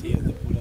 Sí, de pura